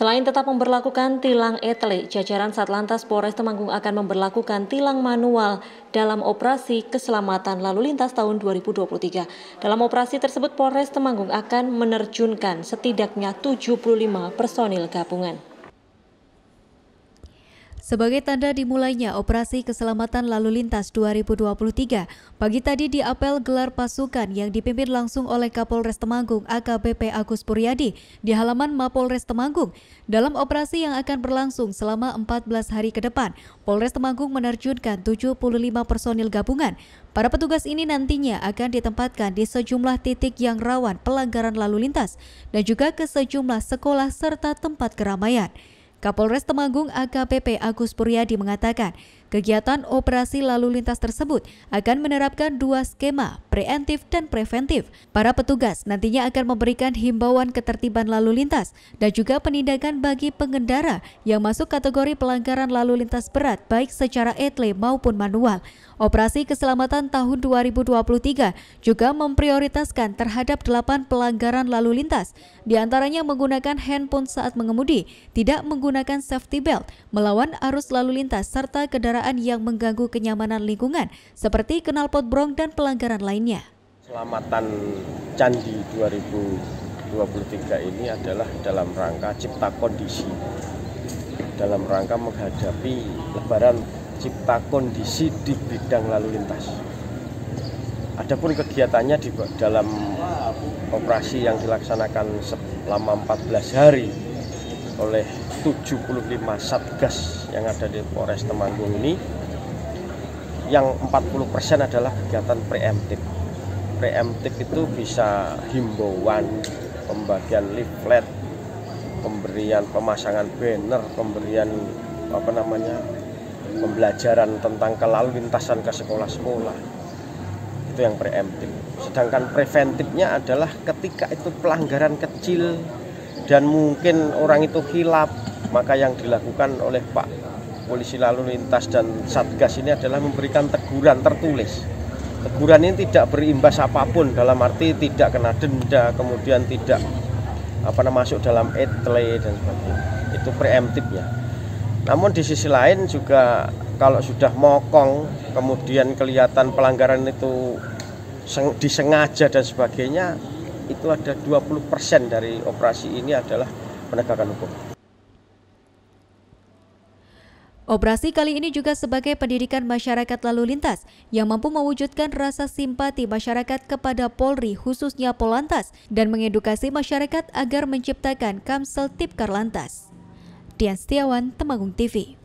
Selain tetap memperlakukan tilang etle, jajaran Satlantas Polres Temanggung akan memperlakukan tilang manual dalam operasi keselamatan lalu lintas tahun 2023. Dalam operasi tersebut Polres Temanggung akan menerjunkan setidaknya 75 personil gabungan. Sebagai tanda dimulainya Operasi Keselamatan Lalu Lintas 2023, pagi tadi di apel gelar pasukan yang dipimpin langsung oleh Kapolres Temanggung AKBP Agus Puryadi di halaman Mapolres Temanggung. Dalam operasi yang akan berlangsung selama 14 hari ke depan, Polres Temanggung menerjunkan 75 personil gabungan. Para petugas ini nantinya akan ditempatkan di sejumlah titik yang rawan pelanggaran lalu lintas dan juga ke sejumlah sekolah serta tempat keramaian. Kapolres Temanggung AKPP Agus Puryadi mengatakan, kegiatan operasi lalu lintas tersebut akan menerapkan dua skema, preventif dan preventif. Para petugas nantinya akan memberikan himbauan ketertiban lalu lintas dan juga penindakan bagi pengendara yang masuk kategori pelanggaran lalu lintas berat baik secara etle maupun manual. Operasi Keselamatan tahun 2023 juga memprioritaskan terhadap delapan pelanggaran lalu lintas, di antaranya menggunakan handphone saat mengemudi, tidak menggunakan safety belt, melawan arus lalu lintas, serta kendaraan yang mengganggu kenyamanan lingkungan, seperti knalpot brong dan pelanggaran lainnya. Selamatan Candi 2023 ini adalah dalam rangka cipta kondisi, dalam rangka menghadapi lebaran cipta kondisi di bidang lalu lintas. Adapun kegiatannya di dalam operasi yang dilaksanakan selama 14 hari oleh 75 satgas yang ada di Polres Temanggung ini. Yang 40% adalah kegiatan preemptif. Preemptif itu bisa himbauan, pembagian leaflet, pemberian pemasangan banner, pemberian apa namanya pembelajaran tentang kelalu lintasan ke sekolah-sekolah. Itu yang preemptif. Sedangkan preventifnya adalah ketika itu pelanggaran kecil dan mungkin orang itu hilap maka yang dilakukan oleh Pak polisi lalu lintas dan satgas ini adalah memberikan teguran tertulis. Teguran ini tidak berimbas apa pun dalam arti tidak kena denda kemudian tidak apa namanya masuk dalam etle dan sebagainya. Itu preemptifnya. Namun di sisi lain juga kalau sudah mokong kemudian kelihatan pelanggaran itu disengaja dan sebagainya itu ada 20% dari operasi ini adalah penegakan hukum. Operasi kali ini juga sebagai pendidikan masyarakat lalu lintas yang mampu mewujudkan rasa simpati masyarakat kepada Polri khususnya Polantas dan mengedukasi masyarakat agar menciptakan Kamsel Tipkar Lantas. Dian Setiawan, Temanggung TV.